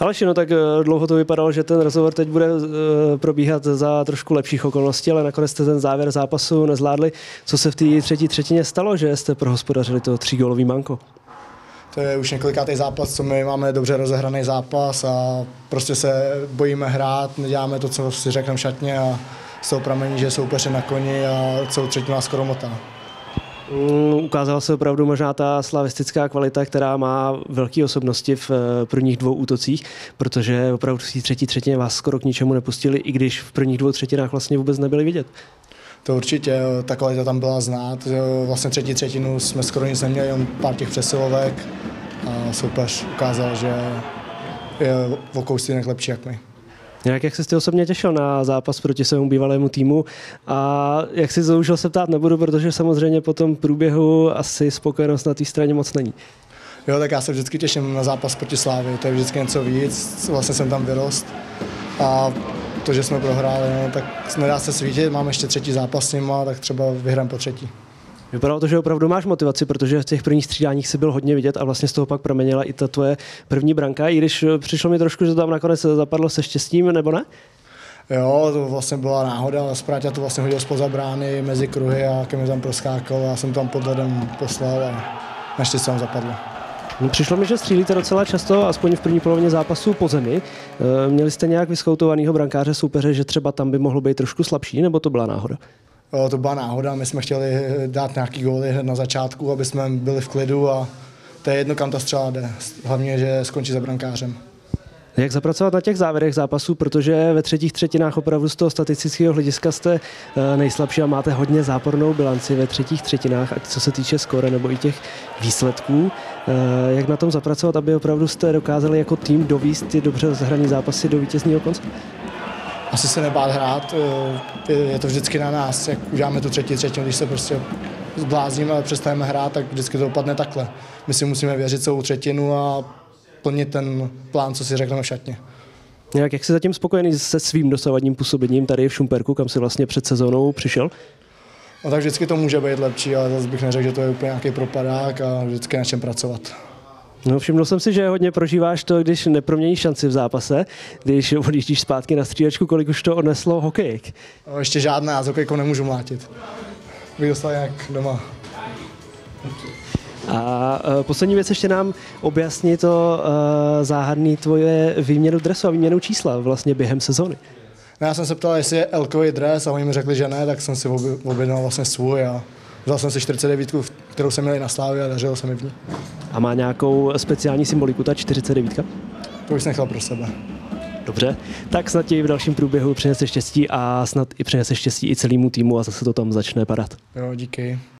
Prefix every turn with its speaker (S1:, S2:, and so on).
S1: Aleši, no tak eh, dlouho to vypadalo, že ten rozhovor teď bude eh, probíhat za trošku lepších okolností, ale nakonec jste ten závěr zápasu nezvládli. Co se v té třetí třetině stalo, že jste prohospodařili to třígolový manko?
S2: To je už několikátý zápas, co my máme dobře rozehraný zápas a prostě se bojíme hrát, neděláme to, co si řekneme šatně a toho pramení, že soupeř je na koni a celou třetinu nás skoro motá.
S1: Mm, ukázala se opravdu možná ta slavistická kvalita, která má velké osobnosti v eh, prvních dvou útocích, protože opravdu v třetí třetině vás skoro k ničemu nepustili, i když v prvních dvou třetinách vlastně vůbec nebyli vidět.
S2: To určitě, ta kvalita tam byla znát. Vlastně třetí třetinu jsme skoro nic neměli, jen pár těch přesilovek a soupeř ukázal, že je o kousek lepší jak my.
S1: Jak, jak jsi osobně těšil na zápas proti svému bývalému týmu a jak si zaužil se ptát nebudu, protože samozřejmě po tom průběhu asi spokojenost na té straně moc není.
S2: Jo, tak já se vždycky těším na zápas proti Slávy, to je vždycky něco víc, vlastně jsem tam vyrost a to, že jsme prohráli, no, tak nedá se svítit, mám ještě třetí zápas s nima, tak třeba vyhrám po třetí.
S1: Vypadalo to, že opravdu máš motivaci, protože v těch prvních střídáních si byl hodně vidět a vlastně z toho pak proměnila i ta tvoje první branka, i když eh, přišlo mi trošku, že to tam nakonec zapadlo se štěstím, nebo ne?
S2: Jo, to vlastně byla náhoda, Spráťa to vlastně hodil spoza brány mezi kruhy a ke mi tam proskákal a jsem tam pod ledem poslal a naštěstí tam zapadlo.
S1: No, přišlo mi, že střílíte docela často, aspoň v první polovině zápasu po zemi. Eh, měli jste nějak vyskoutovaného brankáře soupeře, že třeba tam by mohlo být trošku slabší, nebo to byla náhoda?
S2: To byla náhoda, my jsme chtěli dát nějaký góly hned na začátku, aby jsme byli v klidu a to je jedno, kam ta střela jde. Hlavně, že skončí za brankářem.
S1: Jak zapracovat na těch závěrech zápasů, protože ve třetích třetinách opravdu z toho statistického hlediska jste eh, nejslabší a máte hodně zápornou bilanci ve třetích třetinách, ať co se týče skore nebo i těch výsledků. Eh, jak na tom zapracovat, aby opravdu jste dokázali jako tým dovíst ty dobře zhrané zápasy do vítězního konce?
S2: Asi se nebát hrát, eh, je to vždycky na nás, jak uděláme tu třetí třetinu, když se prostě zblázníme a přestaneme hrát, tak vždycky to dopadne takhle. My si musíme věřit celou třetinu a plnit ten plán, co si řekneme v šatně.
S1: Jak, jak jsi zatím spokojený se svým dosavadním působením tady v Šumperku, kam si vlastně před sezónou přišel?
S2: No tak vždycky to může být lepší, ale zase bych neřekl, že to je úplně nějaký propadák a vždycky na čem pracovat.
S1: No, všiml jsem si, že hodně prožíváš to, když neproměníš šanci v zápase, když odjíždíš zpátky na střídačku, kolik už to odneslo hokejek?
S2: No, ještě žádné, já s hokejkou nemůžu mlátit. Bych dostal jak doma.
S1: A uh, poslední věc ještě nám objasní to uh, záhadný tvoje výměnu dresu a výměnu čísla vlastně během sezóny.
S2: No, já jsem se ptal, jestli je Elkový dres a oni mi řekli, že ne, tak jsem si objednal vlastně svůj a vzal jsem si 49, kterou jsem měl i na Slávě a dařilo se mi v ní.
S1: A má nějakou speciální symboliku ta 49?
S2: To už nechal pro sebe.
S1: Dobře, tak snad ti v dalším průběhu přinese štěstí a snad i přinese štěstí i celému týmu a zase to tam začne padat.
S2: Jo, díky.